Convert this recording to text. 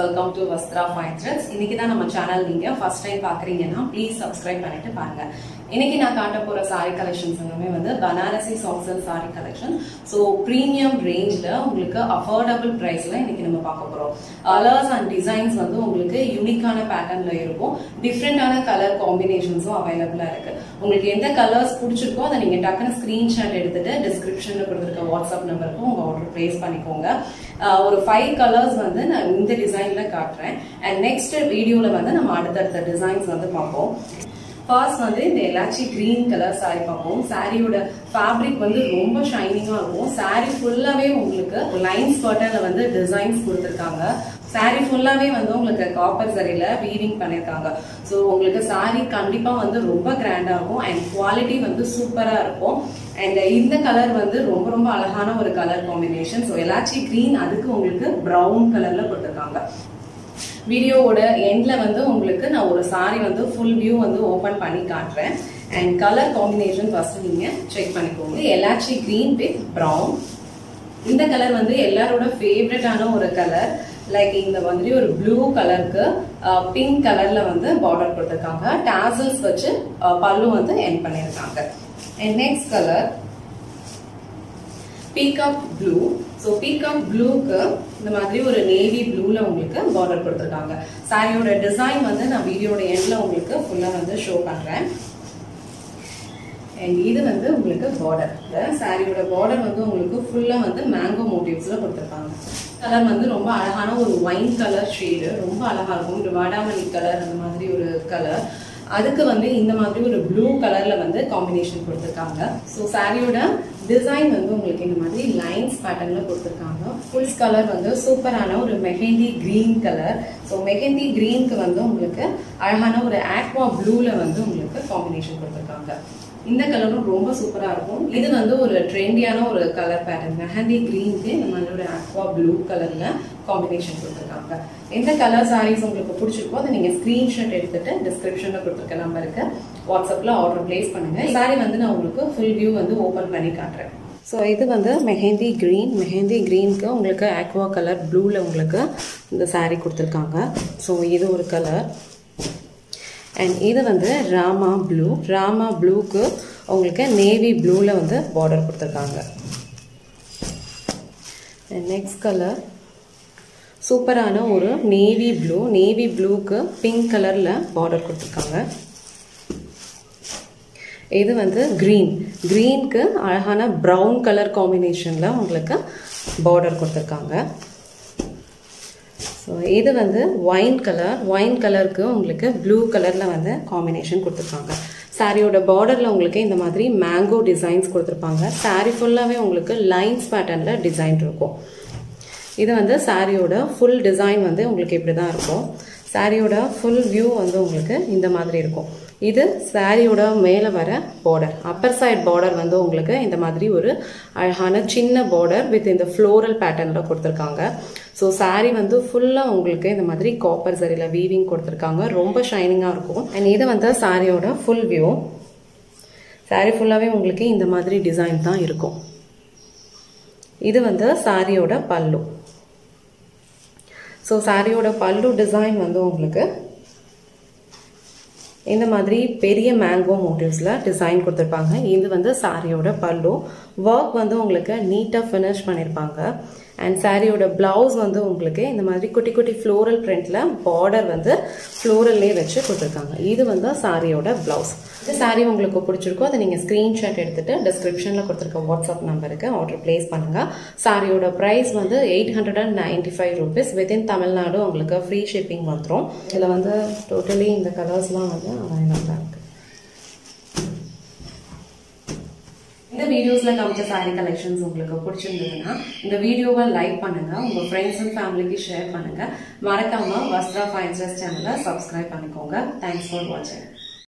Welcome to Vastra fine threads இன்னைக்கு தான் நம்ம சேனல் நீங்கள் ஃபர்ஸ்ட் டைம் பார்க்குறீங்கன்னா ப்ளீஸ் சப்ஸ்கிரைப் பண்ணிட்டு பாருங்க. இன்னைக்கு நான் காட்ட போகிற சாரி கலெக்ஷன்ஸ் எல்லாமே வந்து Banarasi soft sari collection so premium ரேஞ்சில் உங்களுக்கு அஃபோர்டபுள் ப்ரைஸில் இன்னைக்கு நம்ம பார்க்க போகிறோம் கலர்ஸ் அண்ட் டிசைன்ஸ் வந்து உங்களுக்கு யூனிக்கான பேட்டர்னில் இருக்கும். டிஃப்ரெண்டான கலர் காம்பினேஷன்ஸும் அவைலபிளாக இருக்குது உங்களுக்கு எந்த கலர்ஸ் பிடிச்சிருக்கோ அதை நீங்கள் டக்குன்னு ஸ்க்ரீன்ஷாட் எடுத்துட்டு டிஸ்கிரிப்ஷனில் கொடுத்துருக்க வாட்ஸ்அப் நம்பருக்கும் உங்கள் ஆர்டர் ப்ளேஸ் பண்ணிக்கோங்க. ஒரு ஃபைவ் கலர்ஸ் வந்து நான் இந்த டிசைன்ல காட்டுறேன். அண்ட் நெக்ஸ்ட் வீடியோல வந்து நம்ம அடுத்தடுத்த டிசைன்ஸ் வந்து பார்ப்போம். ஃபர்ஸ்ட் வந்து இந்த எலாச்சி கிரீன் கலர் சாரி பார்ப்போம் சாரியோட ஃபேப்ரிக் வந்து ரொம்ப ஷைனிங்காக இருக்கும். சாரி ஃபுல்லாகவே உங்களுக்கு லைன்ஸ் பட்டன்ல வந்து டிசைன்ஸ் கொடுத்துருக்காங்க. Saree ஃபுல்லாகவே வந்து உங்களுக்கு காப்பர் சரியில் வீவிங் பண்ணியிருக்காங்க ஸோ உங்களுக்கு saree கண்டிப்பாக வந்து ரொம்ப கிராண்டாக இருக்கும். அண்ட் குவாலிட்டி வந்து சூப்பராக இருக்கும். அண்ட் இந்த கலர் வந்து ரொம்ப ரொம்ப அழகான ஒரு colour combination so elaichi green அதுக்கு உங்களுக்கு ப்ரௌன் கலரில் கொடுத்துருக்காங்க. வீடியோவோட எண்ட்ல வந்து உங்களுக்கு நான் ஒரு சாரி வந்து ஃபுல் வியூ வந்து ஓப்பன் பண்ணி காட்டுறேன். அண்ட் கலர் காம்பினேஷன் ஃபர்ஸ்ட் நீங்க செக் பண்ணிக்கோங்க. எல்லாச்சி கிரீன் வித் ப்ரௌன் இந்த கலர் வந்து எல்லாரோட ஃபேவரட்டான ஒரு கலர் லைக் இந்த மாதிரி ஒரு ப்ளூ கலருக்கு பிங்க் கலர்ல வந்து பார்டர் கொடுத்துருக்காங்க டாசல்ஸ் வச்சு பல்லு வந்து என் பண்ணியிருக்காங்க. And next colour peacock blue so peacock ப்ளூக்கு இந்த மாதிரி ஒரு நேவி ப்ளூவில் உங்களுக்கு பார்டர் கொடுத்துருக்காங்க. சாரியோட டிசைன் வந்து நான் வீடியோட எண்டில் உங்களுக்கு ஃபுல்லாக வந்து ஷோ பண்ணுறேன் அண்ட் இது வந்து உங்களுக்கு பார்டர் இந்த சாரியோட பார்டர் வந்து உங்களுக்கு ஃபுல்லாக வந்து மேங்கோ மோட்டிவ்ஸில் கொடுத்துருக்காங்க. கலர் வந்து ரொம்ப அழகான ஒரு ஒயின் கலர் ஷேடு ரொம்ப அழகாக இருக்கும். ஒரு வாடாமல்லி கலர் அந்த மாதிரி ஒரு கலர் அதுக்கு வந்து இந்த மாதிரி ஒரு ப்ளூ கலர்ல வந்து காம்பினேஷன் கொடுத்துருக்காங்க. ஸோ சாரியோட டிசைன் வந்து உங்களுக்கு இந்த மாதிரி லைன்ஸ் பேட்டர்ன்ல கொடுத்துருக்காங்க. ஃபுல்ஸ் கலர் வந்து சூப்பரான ஒரு mehndi green colour so mehndi கிரீனுக்கு வந்து உங்களுக்கு அழகான ஒரு ஆக்வா ப்ளூல வந்து உங்களுக்கு காம்பினேஷன் கொடுத்துருக்காங்க. இந்த கலரும் ரொம்ப சூப்பராக இருக்கும். இது வந்து ஒரு ட்ரெண்டியான ஒரு கலர் பேட்டர்ன் மெஹந்தி க்ரீனுக்கு நம்மளோட ஆக்வா ப்ளூ கலரில் காம்பினேஷன் கொடுத்துருக்காங்க. எந்த கலர் சாரீஸ் உங்களுக்கு பிடிச்சிருக்கோ அதை நீங்கள் ஸ்க்ரீன்ஷாட் எடுத்துட்டு டிஸ்கிரிப்ஷனில் கொடுத்துருக்க நம்பருக்கு வாட்ஸ்அப்பில் ஆர்டர் பிளேஸ் பண்ணுங்கள் சாரி வந்து நான் உங்களுக்கு ஃபுல் வியூ வந்து ஓப்பன் பண்ணி காட்டுறேன். ஸோ இது வந்து மெஹந்தி க்ரீன் மெஹந்தி க்ரீனுக்கு உங்களுக்கு ஆக்வா கலர் ப்ளூவில் உங்களுக்கு இந்த சாரீ கொடுத்துருக்காங்க. ஸோ இது ஒரு கலர் அண்ட் இது வந்து ராமா ப்ளூ ராமா ப்ளூக்கு உங்களுக்கு நேவி ப்ளூவில் வந்து பார்டர் கொடுத்துருக்காங்க. நெக்ஸ்ட் கலர் சூப்பரான ஒரு நேவி ப்ளூ நேவி ப்ளூக்கு பிங்க் கலரில் பார்டர் கொடுத்துருக்காங்க. இது வந்து க்ரீன் க்ரீனுக்கு அழகான ப்ரௌன் கலர் காம்பினேஷனில் உங்களுக்கு பார்டர் கொடுத்துருக்காங்க. ஸோ இது வந்து ஒயின் கலர் ஒயின் கலருக்கு உங்களுக்கு ப்ளூ கலரில் வந்து காம்பினேஷன் கொடுத்துருக்காங்க. சாரியோட பார்டரில் உங்களுக்கு இந்த மாதிரி மேங்கோ டிசைன்ஸ் கொடுத்துருப்பாங்க. சாரி ஃபுல்லாகவே உங்களுக்கு லைன்ஸ் பேட்டர்னில் டிசைன் இருக்கும். இது வந்து சாரியோட ஃபுல் டிசைன் வந்து உங்களுக்கு இப்படி தான் இருக்கும். சாரியோட ஃபுல் வியூ வந்து உங்களுக்கு இந்த மாதிரி இருக்கும். இது சாரியோட மேலே வர பார்டர் அப்பர் சைட் பார்டர் வந்து உங்களுக்கு இந்த மாதிரி ஒரு அழகான சின்ன பார்டர் வித் இந்த ஃப்ளோரல் பேட்டர்னில் கொடுத்துருக்காங்க. ஸோ சாரீ வந்து ஃபுல்லாக உங்களுக்கு இந்த மாதிரி காப்பர் சரியில் வீவிங் கொடுத்துருக்காங்க. ரொம்ப ஷைனிங்காக இருக்கும். அண்ட் இது வந்து சாரியோட ஃபுல் வியூ சாரீ ஃபுல்லாகவே உங்களுக்கு இந்த மாதிரி டிசைன் தான் இருக்கும். இது வந்து சாரியோட பல்லு. ஸோ சாரியோட பல்லு டிசைன் வந்து உங்களுக்கு இந்த மாதிரி பெரிய மேங்கோ மோட்டிவ்ஸில் டிசைன் கொடுத்துருப்பாங்க. இது வந்து சாரியோட பல்லு. ஒர்க் வந்து உங்களுக்கு நீட்டாக ஃபினிஷ் பண்ணியிருப்பாங்க அண்ட் சாரியோட பிளவுஸ் வந்து உங்களுக்கு இந்த மாதிரி குட்டி குட்டி ஃப்ளோரல் பிரிண்டில் பார்டர் வந்து ஃப்ளோரல்லே வச்சு கொடுத்துருக்காங்க. இது வந்து சாரியோட பிளவுஸ் இந்த சாரி உங்களுக்கு பிடிச்சிருக்கோ அதை நீங்கள் ஸ்க்ரீன்ஷாட் எடுத்துகிட்டு டிஸ்கிரிப்ஷனில் கொடுத்துருக்க வாட்ஸ்அப் நம்பருக்கு ஆர்டர் பிளேஸ் பண்ணுங்கள் சாரியோட ப்ரைஸ் வந்து eight hundred and ninety five rupees within Tamil Nadu உங்களுக்கு ஃப்ரீ ஷிப்பிங் வந்துடும் இதில் வந்து டோட்டலி இந்த கலர்ஸ்லாம் வந்து அவைலபிளாக இருக்கு இந்த வீடியோஸ்ல காமிச்ச சாரி கலெக்ஷன்ஸ் உங்களுக்கு பிடிச்சிருந்ததுன்னா இந்த வீடியோவை லைக் பண்ணுங்க உங்க ஃப்ரெண்ட்ஸ் அண்ட் ஃபேமிலிக்கு ஷேர் பண்ணுங்க. மறக்காம வஸ்த்ரா ஃபைன்சஸ் சேனலை சப்ஸ்கிரைப் பண்ணிக்கோங்க. தேங்க்ஸ் ஃபார் வாட்சிங்